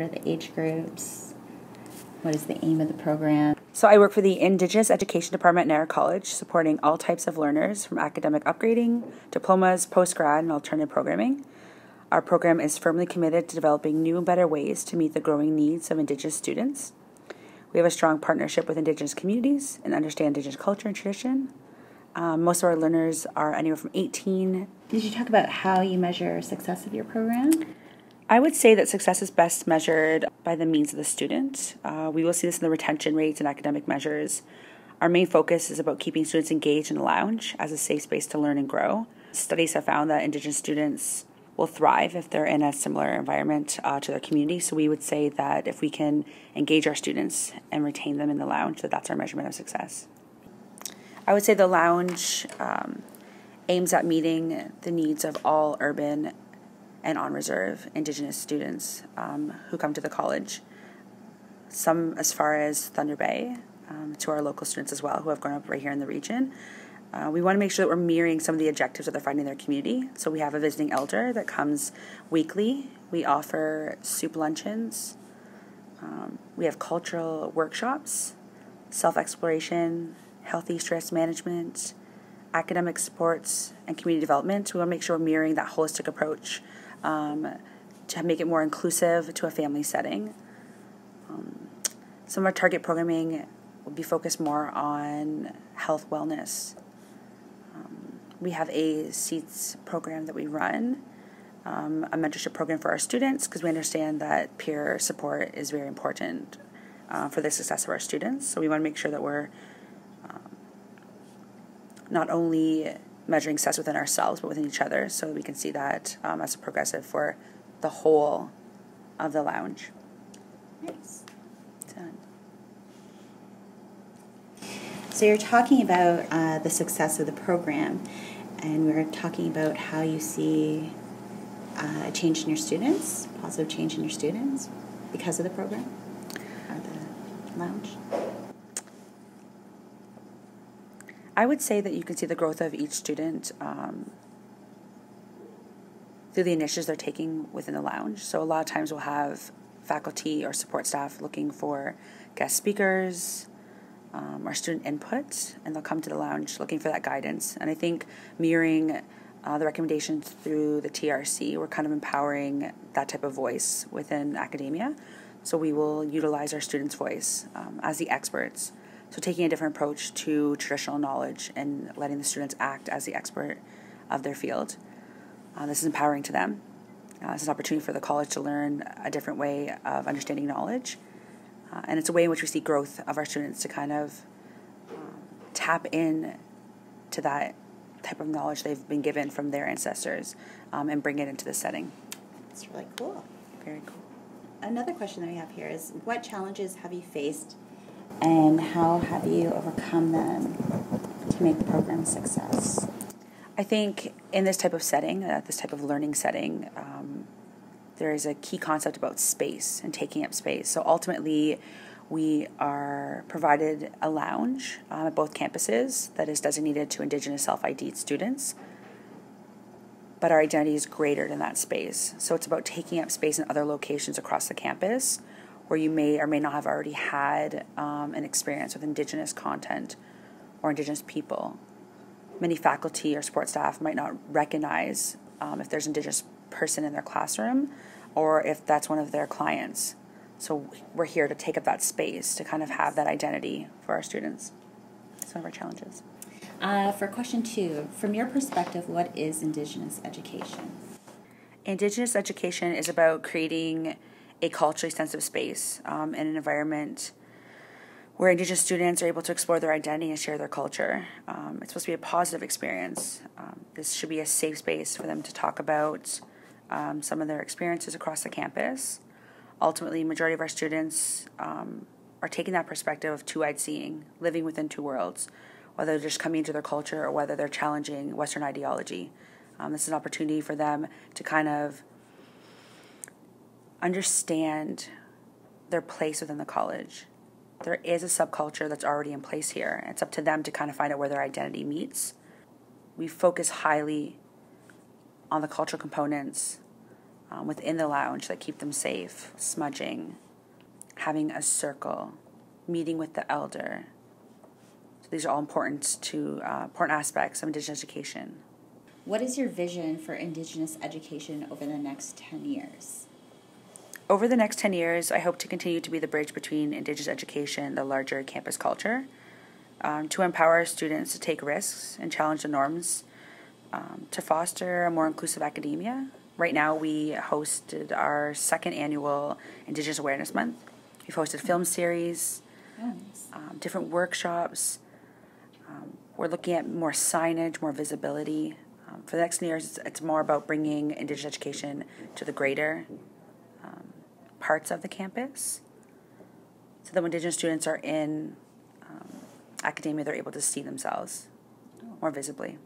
What are the age groups? What is the aim of the program? So, I work for the Indigenous Education Department at Niagara College, supporting all types of learners from academic upgrading, diplomas, post grad, and alternative programming. Our program is firmly committed to developing new and better ways to meet the growing needs of Indigenous students. We have a strong partnership with Indigenous communities and understand Indigenous culture and tradition. Um, most of our learners are anywhere from 18. Did you talk about how you measure success of your program? I would say that success is best measured by the means of the student. Uh, we will see this in the retention rates and academic measures. Our main focus is about keeping students engaged in the lounge as a safe space to learn and grow. Studies have found that Indigenous students will thrive if they're in a similar environment uh, to their community. So we would say that if we can engage our students and retain them in the lounge, that that's our measurement of success. I would say the lounge um, aims at meeting the needs of all urban and on reserve Indigenous students um, who come to the college. Some as far as Thunder Bay, um, to our local students as well who have grown up right here in the region. Uh, we want to make sure that we're mirroring some of the objectives that they're finding in their community. So we have a visiting elder that comes weekly. We offer soup luncheons. Um, we have cultural workshops, self exploration, healthy stress management, academic supports, and community development. We want to make sure we're mirroring that holistic approach um, to make it more inclusive to a family setting. Um, some of our target programming will be focused more on health wellness we have a seats program that we run, um, a mentorship program for our students because we understand that peer support is very important uh, for the success of our students. So we want to make sure that we're um, not only measuring success within ourselves but within each other so we can see that um, as a progressive for the whole of the lounge. Nice. Done. So you're talking about uh, the success of the program, and we are talking about how you see uh, a change in your students, positive change in your students because of the program or the lounge. I would say that you can see the growth of each student um, through the initiatives they're taking within the lounge. So a lot of times we'll have faculty or support staff looking for guest speakers, um, our student input, and they'll come to the lounge looking for that guidance. And I think mirroring uh, the recommendations through the TRC, we're kind of empowering that type of voice within academia. So we will utilize our students' voice um, as the experts. So taking a different approach to traditional knowledge and letting the students act as the expert of their field. Uh, this is empowering to them. Uh, this is an opportunity for the college to learn a different way of understanding knowledge uh, and it's a way in which we see growth of our students to kind of um, tap in to that type of knowledge they've been given from their ancestors um, and bring it into the setting. That's really cool. Very cool. Another question that we have here is what challenges have you faced and how have you overcome them to make the program success? I think in this type of setting, uh, this type of learning setting, um, there is a key concept about space and taking up space. So ultimately, we are provided a lounge um, at both campuses that is designated to Indigenous self ID students. But our identity is greater than that space. So it's about taking up space in other locations across the campus where you may or may not have already had um, an experience with Indigenous content or Indigenous people. Many faculty or support staff might not recognize um, if there's an Indigenous person in their classroom or if that's one of their clients. So we're here to take up that space to kind of have that identity for our students. Some of our challenges. Uh, for question two, from your perspective, what is Indigenous education? Indigenous education is about creating a culturally sensitive space um, and an environment where Indigenous students are able to explore their identity and share their culture. Um, it's supposed to be a positive experience. Um, this should be a safe space for them to talk about um, some of their experiences across the campus. Ultimately, majority of our students um, are taking that perspective of two-eyed seeing, living within two worlds, whether they're just coming into their culture or whether they're challenging Western ideology. Um, this is an opportunity for them to kind of understand their place within the college. There is a subculture that's already in place here. It's up to them to kind of find out where their identity meets. We focus highly on the cultural components um, within the lounge that keep them safe, smudging, having a circle, meeting with the elder. So these are all important to uh, important aspects of Indigenous education. What is your vision for Indigenous education over the next 10 years? Over the next 10 years, I hope to continue to be the bridge between Indigenous education and the larger campus culture, um, to empower students to take risks and challenge the norms, um, to foster a more inclusive academia. Right now, we hosted our second annual Indigenous Awareness Month. We've hosted film series, um, different workshops. Um, we're looking at more signage, more visibility. Um, for the next years, it's, it's, more about bringing Indigenous education to the greater parts of the campus so that when Indigenous students are in um, academia, they're able to see themselves more visibly.